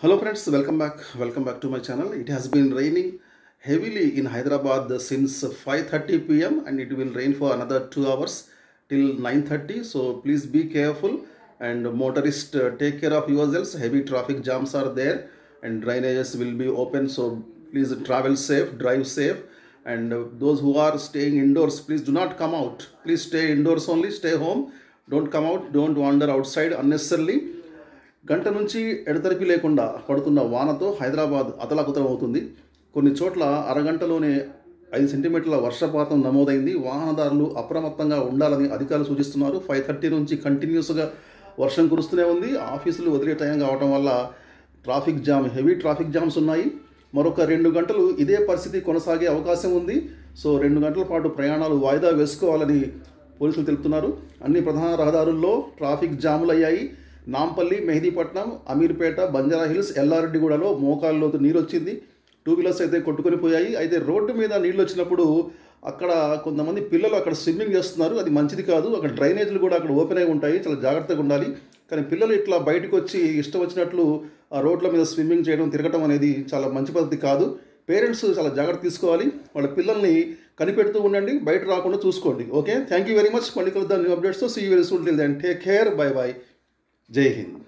Hello friends, welcome back. Welcome back to my channel. It has been raining heavily in Hyderabad since 5:30 p.m. and it will rain for another 2 hours till 9:30. So please be careful and motorists uh, take care of yourselves. Heavy traffic jams are there and drainages will be open. So please travel safe, drive safe. And uh, those who are staying indoors, please do not come out. Please stay indoors only. Stay home. Don't come out. Don't wander outside unnecessarily. గంట నుంచి ఎడతెరిపి లేకుండా పడుతున్న వానతో హైదరాబాద్ అతలాకుతలం అవుతుంది కొన్ని చోట్ల అరగంటలోనే ఐదు సెంటీమీటర్ల వర్షపాతం నమోదైంది. వాహనదారులు అప్రమత్తంగా ఉండాలని అధికారులు సూచిస్తున్నారు. ఫైవ్ థర్టీ నుంచి కంటిన్యూస్గా వర్షం కురుస్తూనే ఉంది. ఆఫీసులు వదిలే టైం కావడం వల్ల traffic jam heavy traffic jams ఉన్నాయి. మరొక రెండు గంటలు ఇదే పరిస్థితి కొనసాగే అవకాశం ఉంది. సో రెండు గంటల పాటు ప్రయాణాలు వాయిదా వేసుకోవాలని పోలీసులు తెలుపుతున్నారు. అన్ని ప్రధాన రహదారుల్లో ట్రాఫిక్ జాములు అయ్యాయి నాంపల్లి మెహదీపట్నం అమీర్పేట బంజారా హిల్స్ ఎల్లారెడ్డిగూడలో మోకాళ్ళలోతు నీరు వచ్చింది టూ వీలర్స్ అయితే కొట్టుకొని పోయాయి. అయితే రోడ్డు మీద నీళ్ళు వచ్చినప్పుడు అక్కడ కొంతమంది పిల్లలు అక్కడ స్విమ్మింగ్ చేస్తున్నారు. అది మంచిది కాదు. అక్కడ డ్రైనేజీలు కూడా అక్కడ ఓపెన్ అయి ఉంటాయి. చాలా జాగ్రత్తగా ఉండాలి. కానీ పిల్లలు ఇట్లా బయటకు వచ్చి ఇష్టం వచ్చినట్లు ఆ రోడ్ల మీద స్విమ్మింగ్ చేయడం తిరగటం అనేది చాలా మంచి పద్ధతి కాదు. పేరెంట్స్ చాలా జాగ్రత్త తీసుకోవాలి. వాళ్ళ పిల్లల్ని కనిపెడుతూ ఉండండి. బయట రాకుండా చూసుకోండి. Okay thank you very much మళ్ళీ కలుద్దాం. New అప్డేట్స్తో see very soon till then take care bye bye Jai Hind.